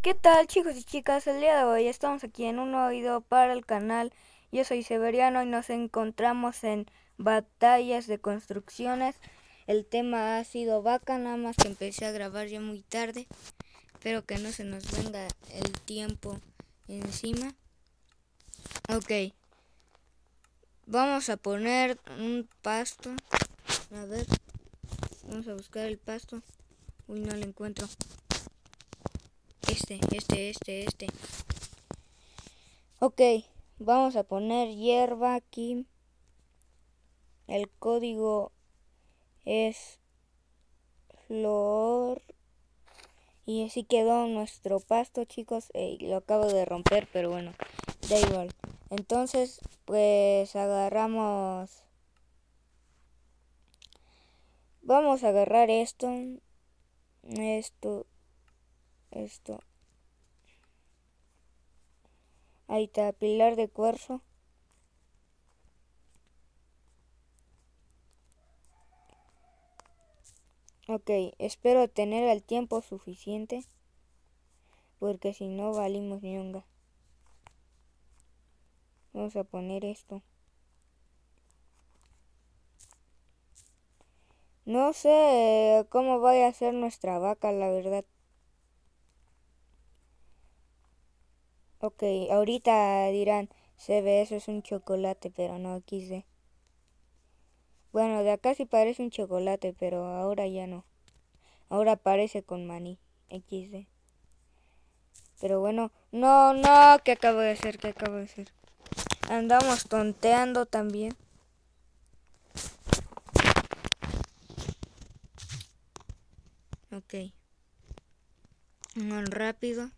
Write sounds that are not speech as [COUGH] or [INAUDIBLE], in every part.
¿Qué tal chicos y chicas? El día de hoy estamos aquí en un video para el canal. Yo soy Severiano y nos encontramos en batallas de construcciones. El tema ha sido vaca, nada más que empecé a grabar ya muy tarde. Espero que no se nos venga el tiempo encima. Ok. Vamos a poner un pasto. A ver. Vamos a buscar el pasto. Uy, no lo encuentro. Este, este, este, este. Ok, vamos a poner hierba aquí. El código es flor. Y así quedó nuestro pasto, chicos. lo acabo de romper, pero bueno, da igual. Entonces, pues agarramos... Vamos a agarrar esto. Esto esto. Ahí está, pilar de cuarzo. Ok, espero tener el tiempo suficiente. Porque si no valimos ñonga. Vamos a poner esto. No sé cómo vaya a ser nuestra vaca, la verdad. Ok, ahorita dirán, se ve eso es un chocolate, pero no quise. Bueno, de acá sí parece un chocolate, pero ahora ya no. Ahora parece con maní, XD. Pero bueno, no, no, ¿qué acabo de hacer? ¿Qué acabo de hacer? Andamos tonteando también. Ok. Rápido.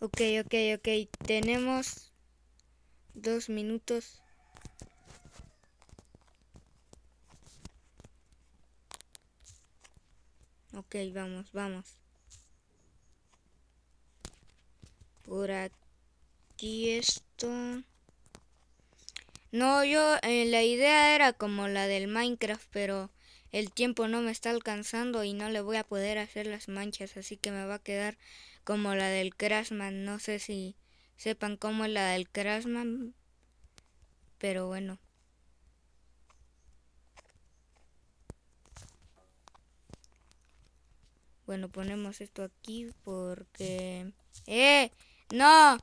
Ok, ok, ok. Tenemos dos minutos. Ok, vamos, vamos. Por aquí esto. No, yo, eh, la idea era como la del Minecraft, pero el tiempo no me está alcanzando y no le voy a poder hacer las manchas, así que me va a quedar como la del Crashman. No sé si sepan cómo es la del Crashman, pero bueno. Bueno, ponemos esto aquí porque... ¡Eh! ¡No!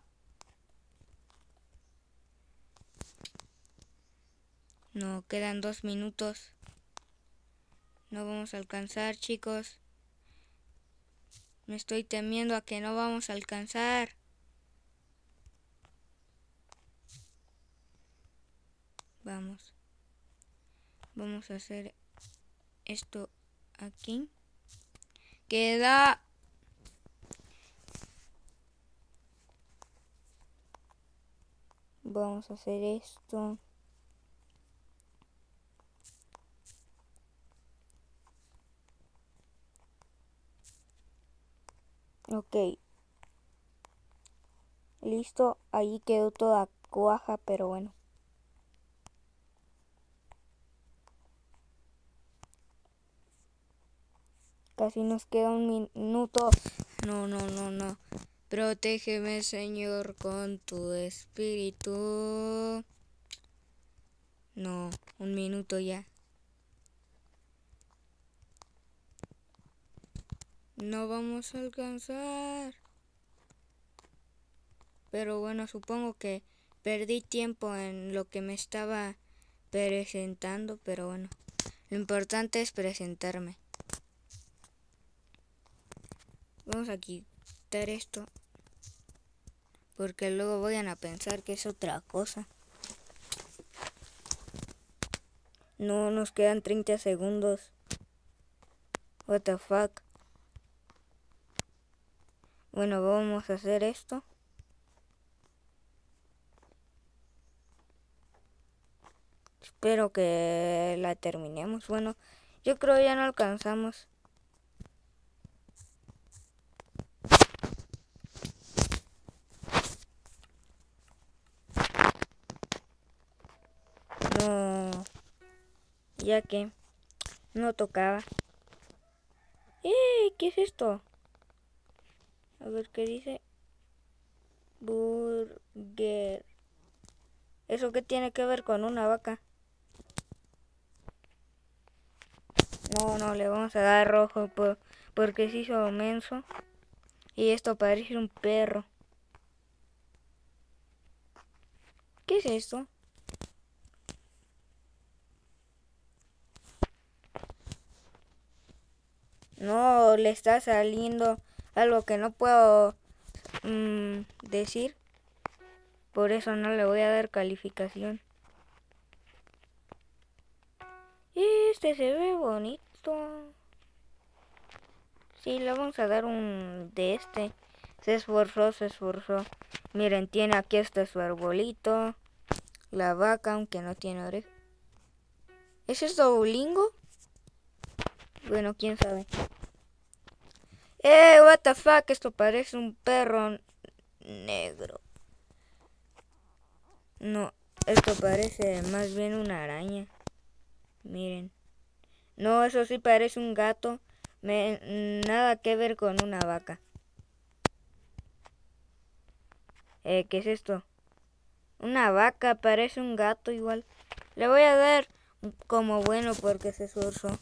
No, quedan dos minutos. No vamos a alcanzar, chicos. Me estoy temiendo a que no vamos a alcanzar. Vamos. Vamos a hacer esto aquí. Queda... Vamos a hacer esto. Ok. Listo, ahí quedó toda cuaja, pero bueno. Casi nos queda un minuto. No, no, no, no. Protégeme, Señor, con tu espíritu. No, un minuto ya. No vamos a alcanzar. Pero bueno, supongo que perdí tiempo en lo que me estaba presentando, pero bueno. Lo importante es presentarme. Vamos a quitar esto. Porque luego vayan a pensar que es otra cosa. No, nos quedan 30 segundos. What the fuck. Bueno, vamos a hacer esto. Espero que la terminemos. Bueno, yo creo ya no alcanzamos. No. Ya que No tocaba. ¡Eh! ¿Qué es esto? A ver qué dice. Burger. ¿Eso qué tiene que ver con una vaca? No, no, le vamos a dar rojo porque se hizo menso. Y esto parece un perro. ¿Qué es esto? No, le está saliendo algo que no puedo mm, decir. Por eso no le voy a dar calificación. Este se ve bonito. Sí, le vamos a dar un de este. Se esforzó, se esforzó. Miren, tiene aquí este su arbolito. La vaca, aunque no tiene oreja. ¿Es esto lingo? Bueno, quién sabe. Eh, what the fuck, esto parece un perro negro. No, esto parece más bien una araña. Miren. No, eso sí parece un gato. nada que ver con una vaca. Eh, ¿qué es esto? Una vaca, parece un gato igual. Le voy a dar como bueno porque se esforzó.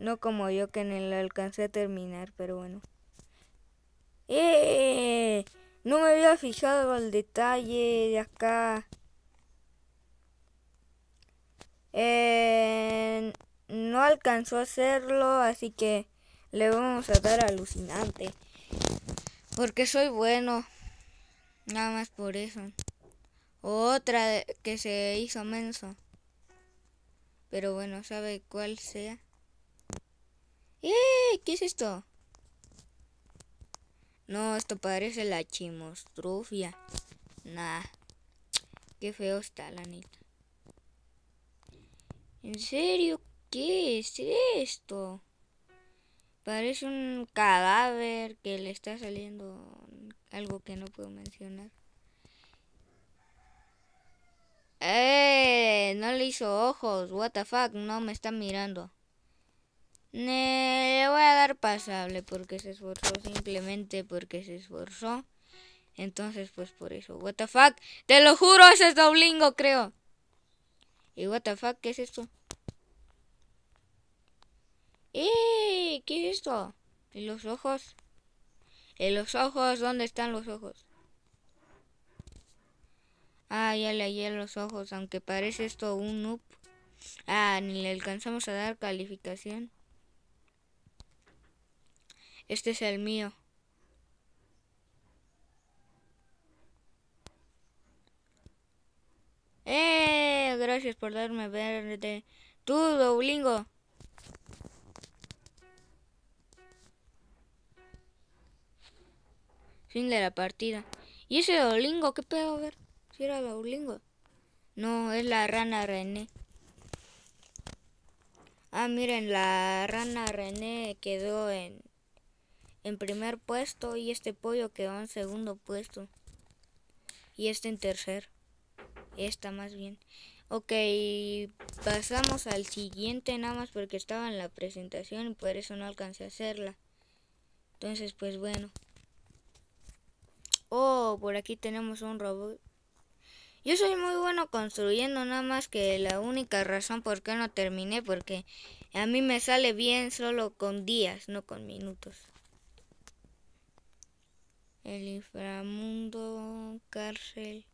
No como yo que ni lo alcancé a terminar, pero bueno. ¡Eh! No me había fijado el detalle de acá. Eh, no alcanzó a hacerlo, así que le vamos a dar alucinante. Porque soy bueno. Nada más por eso. Otra que se hizo menso. Pero bueno, ¿sabe cuál sea? ¡Eh! ¿Qué es esto? No, esto parece la chimostrufia. Nah. Qué feo está la neta. ¿En serio? ¿Qué es esto? Parece un cadáver que le está saliendo algo que no puedo mencionar. ¡Eh! No le hizo ojos. What the fuck, no me está mirando. Le voy a dar pasable porque se esforzó, simplemente porque se esforzó. Entonces, pues por eso. What the fuck, te lo juro, ese es Doblingo, creo. ¿Y what the fuck, qué es esto? ¡Eh! ¿Qué es esto? ¿Y los ojos? ¿Y los ojos? ¿Dónde están los ojos? Ah, ya le hallé los ojos, aunque parece esto un noob. Ah, ni le alcanzamos a dar calificación. Este es el mío. ¡Eh! Gracias por darme verde. Tú, Doblingo. Fin de la partida. ¿Y ese Doblingo? ¿Qué pedo? A ver. Si era Doblingo. No, es la rana René. Ah, miren, la rana René quedó en en primer puesto y este pollo quedó en segundo puesto. Y este en tercer. Esta más bien. Ok, pasamos al siguiente nada más porque estaba en la presentación y por eso no alcancé a hacerla. Entonces, pues bueno. Oh, por aquí tenemos un robot. Yo soy muy bueno construyendo, nada más que la única razón por qué no terminé, porque a mí me sale bien solo con días, no con minutos. El inframundo, cárcel.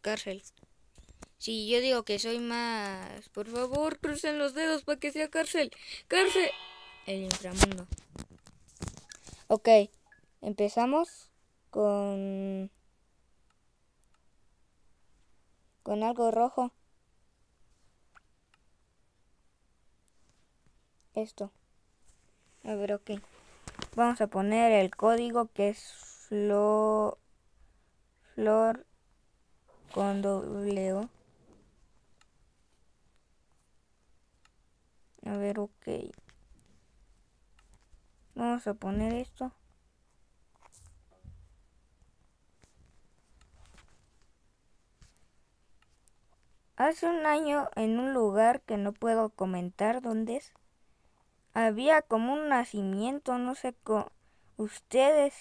Cárcel. Si yo digo que soy más. Por favor, crucen los dedos para que sea cárcel. Cárcel. El inframundo. Ok. Empezamos con. Con algo rojo. Esto. A ver, ok. Vamos a poner el código que es flor, flor con doble O. A ver, ok. Vamos a poner esto. Hace un año en un lugar que no puedo comentar dónde es, había como un nacimiento, no sé, con ustedes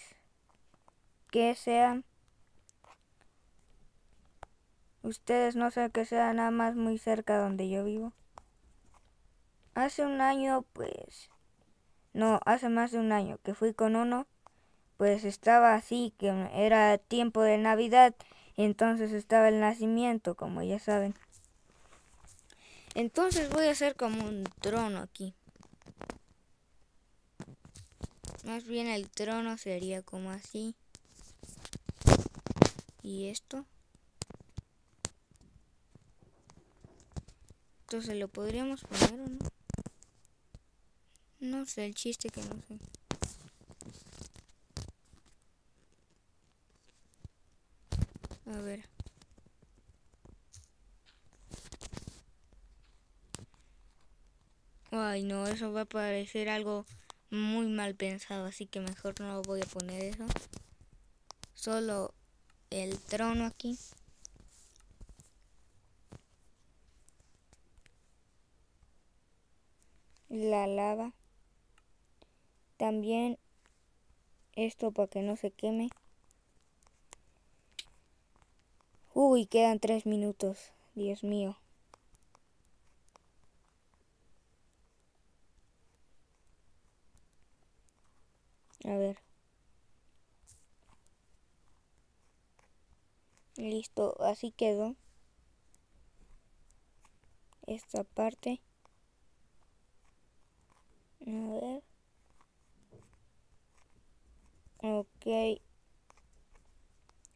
que sean. Ustedes no sé que sea nada más muy cerca donde yo vivo. Hace un año, pues... No, hace más de un año que fui con uno, pues estaba así, que era tiempo de Navidad, entonces estaba el nacimiento, como ya saben. Entonces voy a hacer como un trono aquí. Más bien el trono sería como así. Y esto. Entonces lo podríamos poner o no. No sé, el chiste que no sé. A ver. Ay, no, eso va a parecer algo muy mal pensado, así que mejor no voy a poner eso. Solo el trono aquí. La lava. También esto para que no se queme. Uy, quedan tres minutos. Dios mío. A ver. Listo, así quedó. Esta parte. A ver. Ok.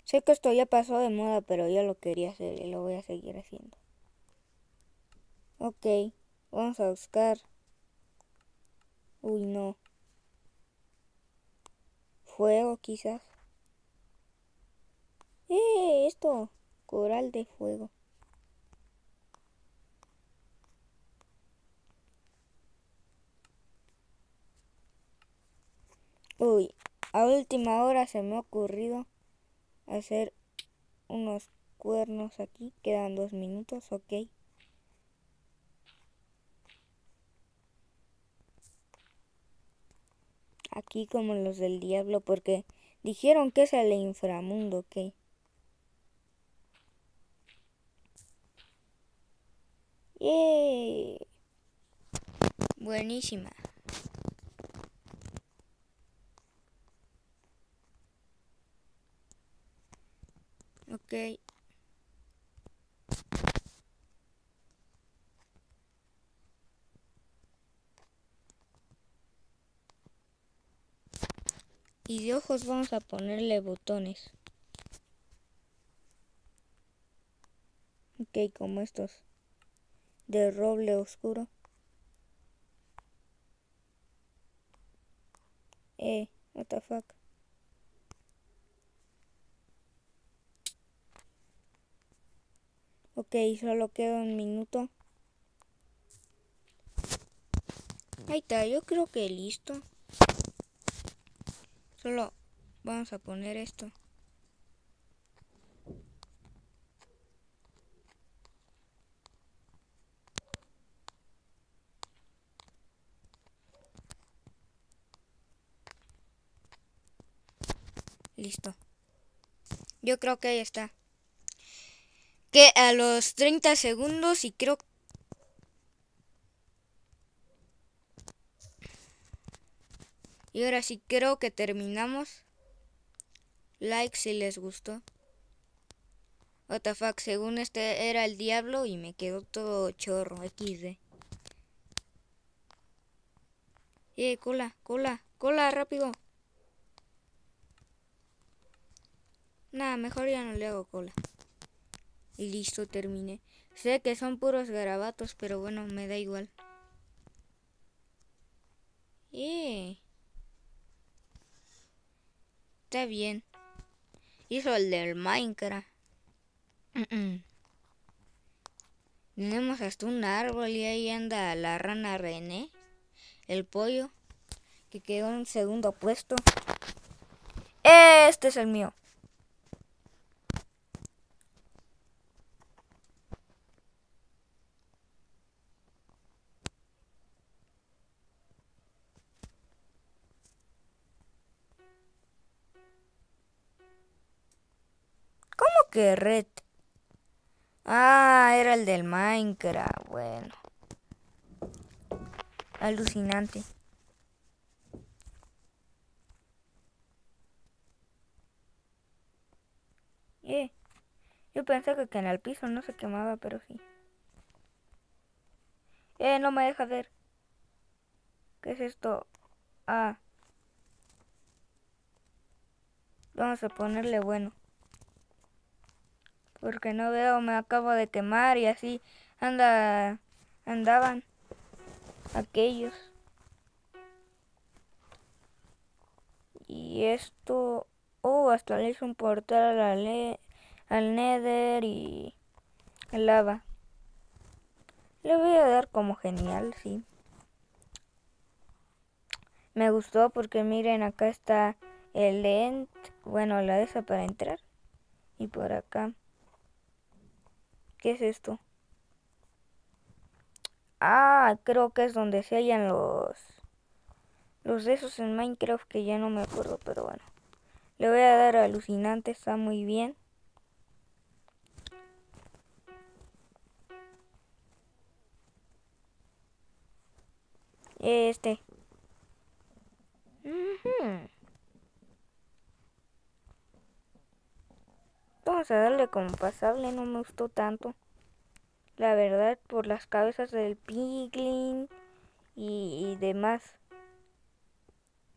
Sé que esto ya pasó de moda, pero yo lo quería hacer y lo voy a seguir haciendo. Ok, vamos a buscar. Uy, no fuego quizás. ¡Eh! Esto, coral de fuego. Uy, a última hora se me ha ocurrido hacer unos cuernos aquí. Quedan dos minutos, ok. Aquí como los del diablo porque dijeron que es el inframundo, ¿ok? ¡Yeah! Buenísima. Ok. Y de ojos vamos a ponerle botones. Ok, como estos. De roble oscuro. Eh, what the fuck. Ok, solo queda un minuto. Ahí está, yo creo que listo. Solo vamos a poner esto. Listo. Yo creo que ahí está. Que a los 30 segundos y creo Y ahora sí creo que terminamos. Like si les gustó. Fuck, según este era el diablo y me quedó todo chorro, XD. Eh, cola, cola, cola, rápido. Nada, mejor ya no le hago cola. Y listo, terminé. Sé que son puros garabatos, pero bueno, me da igual. Eh. Está bien. Hizo el del Minecraft. Tenemos hasta un árbol y ahí anda la rana René. El pollo. Que quedó en segundo puesto. Este es el mío. Bloque red. Ah, era el del Minecraft. Bueno. Alucinante. Eh. Yo pensé que en el piso no se quemaba, pero sí. Eh, no me deja ver. ¿Qué es esto? Ah. Vamos a ponerle bueno. Porque no veo, me acabo de quemar y así anda andaban aquellos. Y esto, oh, hasta le hizo un portal al, al Nether y el lava. Le voy a dar como genial, sí. Me gustó porque miren, acá está el end, bueno, la esa para entrar. Y por acá. ¿Qué es esto? Ah, creo que es donde se hallan los... Los de esos en Minecraft que ya no me acuerdo, pero bueno. Le voy a dar alucinante, está muy bien. Este. Vamos a darle como pasable, no me gustó tanto. La verdad, por las cabezas del piglin y, demás.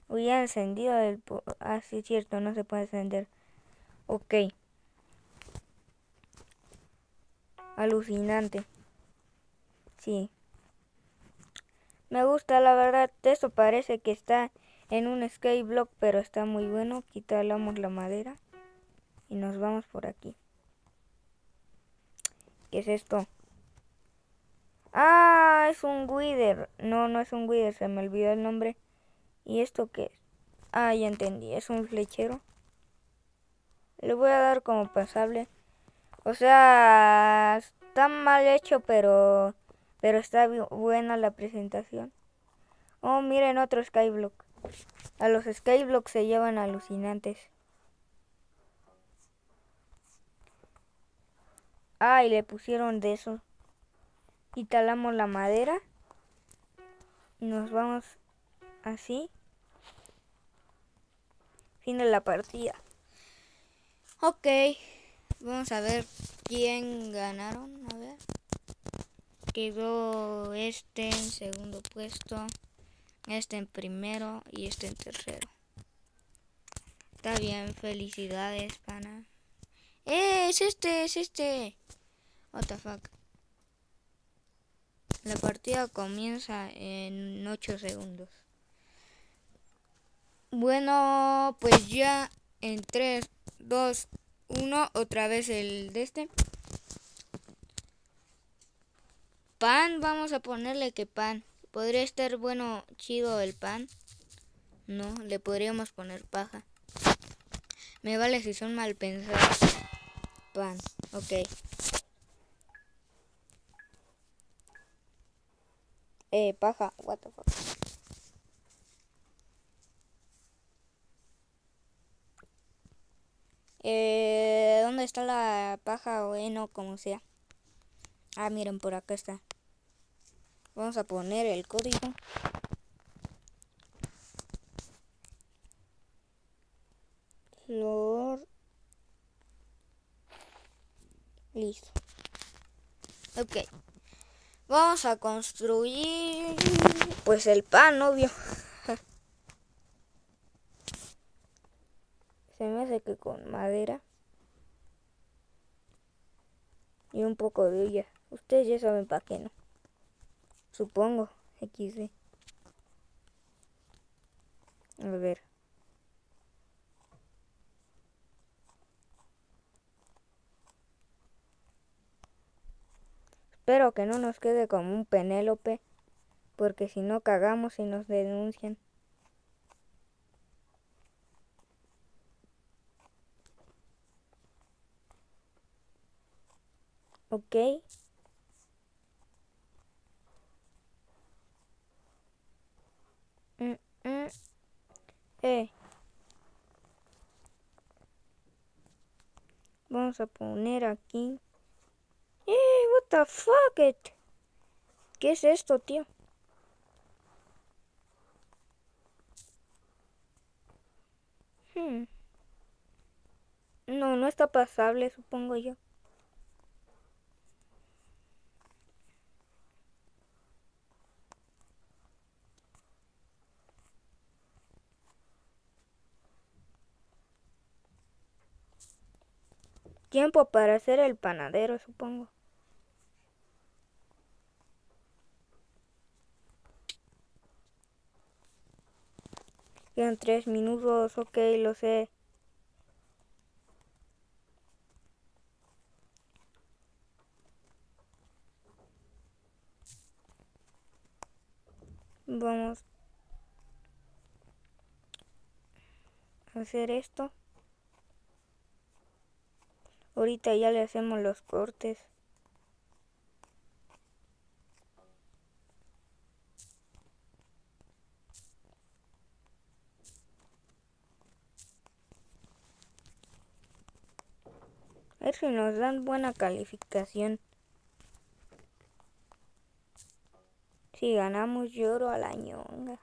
Hubiera encendido el... Ah, sí, cierto, no se puede encender. Ok. Alucinante. Sí. Me gusta, la verdad. Esto parece que está en un skyblock, pero está muy bueno. Quitamos la madera. Y nos vamos por aquí. ¿Qué es esto? Ah, es un Wither. No, no es un Wither, se me olvidó el nombre. ¿Y esto qué es? Ah, ya entendí, es un flechero. Le voy a dar como pasable. O sea, está mal hecho, pero pero está buena la presentación. Oh, miren otro Skyblock. A los Skyblocks se llevan alucinantes. Ah, y le pusieron de eso. Y talamos la madera. Nos vamos así. Fin de la partida. Ok. Vamos a ver quién ganaron. A ver quedó este en segundo puesto, este en primero y este en tercero. Está bien, felicidades, pana. ¡Eh! Es este, es este. What fuck. La partida comienza en 8 segundos. Bueno, pues ya en 3, 2, 1, otra vez el de este. Pan, vamos a ponerle que pan. Podría estar bueno, chido el pan. No, le podríamos poner paja. Me vale si son mal pensados. Pan, ok. Eh, paja, what the fuck. Eh, ¿dónde está la paja o no, como sea? Ah, miren, por acá está. Vamos a poner el código. Flor. Listo. Ok. Vamos a construir pues el pan, obvio. [LAUGHS] Se me hace que con madera y un poco de ella. Ustedes ya saben para qué no. Supongo. XD. A ver. Espero que no nos quede como un Penélope, porque si no cagamos y nos denuncian. Ok. Mm, mm. Eh. Vamos a poner aquí. ¡Eh! What the fuck it? ¿Qué es esto, tío? Hmm. No, no está pasable, supongo yo. Tiempo para hacer el panadero, supongo. Quedan tres minutos, ok, lo sé. Vamos a hacer esto. Ahorita ya le hacemos los cortes. Ver si nos dan buena calificación. Si ganamos lloro a la ñonga.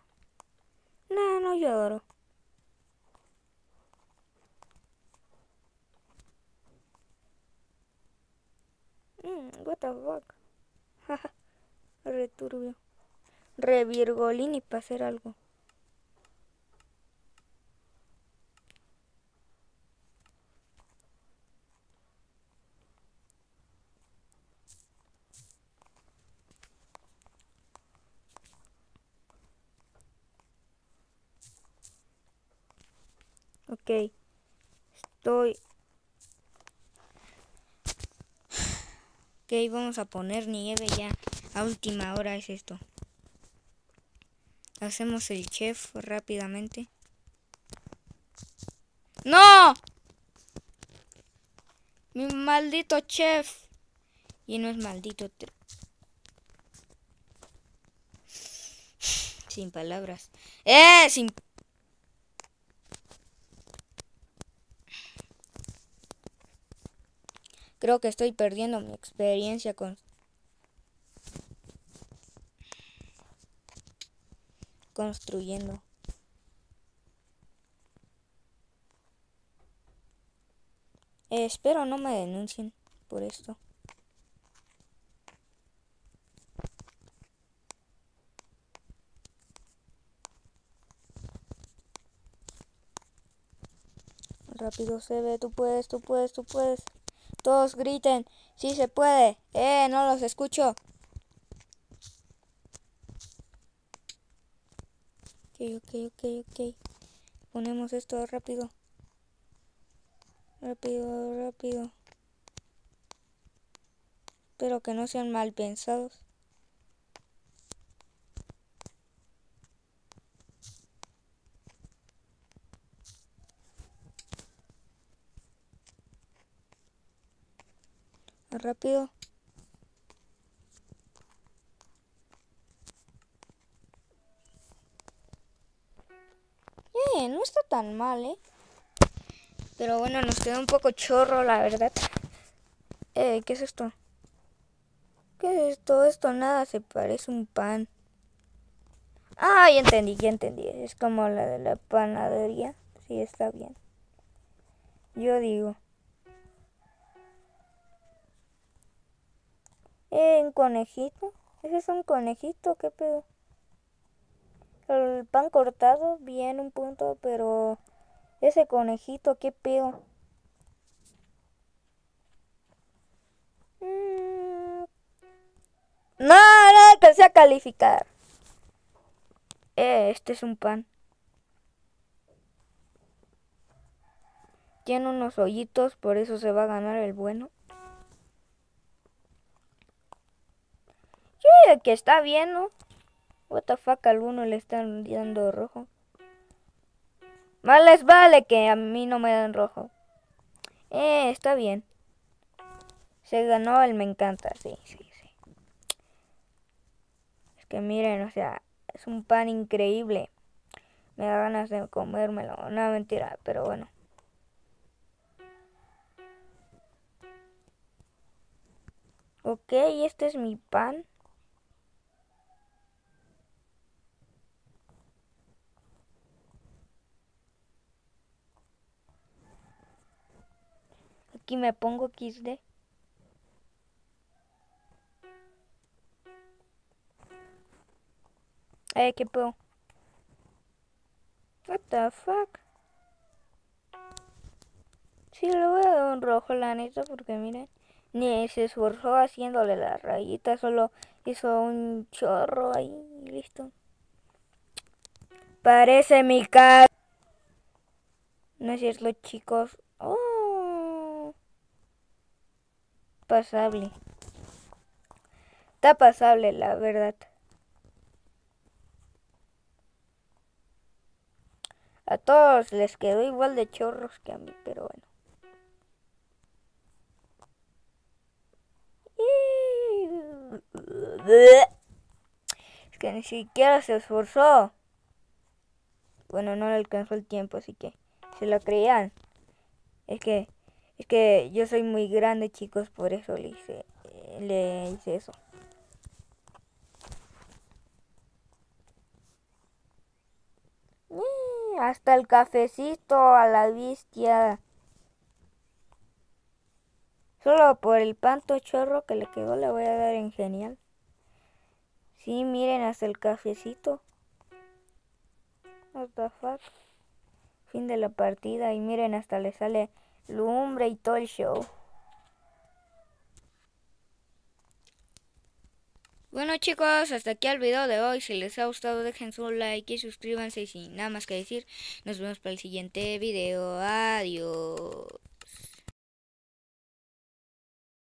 No, no lloro. Fuck. [LAUGHS] Returbio. Revirgolini para hacer algo. Ok. Estoy... Ok, vamos a poner nieve ya. A última hora es esto. Hacemos el chef rápidamente. ¡No! Mi maldito chef. Y no es maldito. Sin palabras. ¡Eh! Sin Creo que estoy perdiendo mi experiencia con... Construyendo. Espero no me denuncien por esto. Rápido se ve, tú puedes, tú puedes, tú puedes. Todos griten. Sí se puede. Eh, no los escucho. Ok, ok, ok, ok. Ponemos esto rápido. Rápido, rápido. Espero que no sean mal pensados. Rápido. Eh, no está tan mal, ¿eh? Pero bueno, nos queda un poco chorro, la verdad. Eh, ¿qué es esto? ¿Qué es esto? Esto nada se parece un pan. Ah, ya entendí, ya entendí. Es como la de la panadería. Sí, está bien. Yo digo. ¿Un conejito? ¿Ese es un conejito? ¿Qué pedo? El pan cortado, bien, un punto, pero... Ese conejito, ¿qué pedo? Mm. No, no alcancé a calificar. Eh, este es un pan. Tiene unos hoyitos, por eso se va a ganar el bueno. Que está bien, ¿no? What the le están dando rojo. Más les vale que a mí no me dan rojo. Eh, está bien. Se ganó el me encanta, sí, sí, sí. Es que miren, o sea, es un pan increíble. Me da ganas de comérmelo. No, mentira, pero bueno. Ok, este es mi pan. Aquí me pongo XD. Eh, ¿qué puedo? What the fuck? Sí, le voy a dar un rojo, la neta, porque miren, ni se esforzó haciéndole la rayita, solo hizo un chorro ahí y listo. Parece mi casa. No es cierto, chicos. Oh. Pasable. Está pasable, la verdad. A todos les quedó igual de chorros que a mí, pero bueno. Es que ni siquiera se esforzó. Bueno, no le alcanzó el tiempo, así que se lo creían. Es que es que yo soy muy grande, chicos, por eso le hice le hice eso. Hasta el cafecito a la bestia. Solo por el panto chorro que le quedó le voy a dar en genial. Sí, miren hasta el cafecito. What the fuck. Fin de la partida y miren hasta le sale lumbre y todo el show. Bueno chicos, hasta aquí el video de hoy. Si les ha gustado dejen su like y suscríbanse. Y sin nada más que decir, nos vemos para el siguiente video. Adiós.